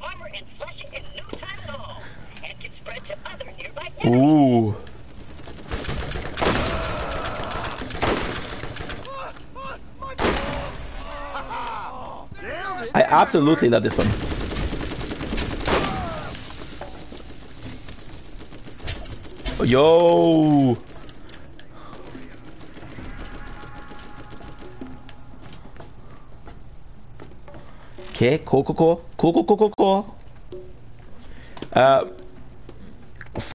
armor and flesh in no time at all, and can spread to other nearby enemies. Ooh. I absolutely love this one. Yo! Okay, cool, cool, cool. Cool, cool, cool, cool, cool. Uh,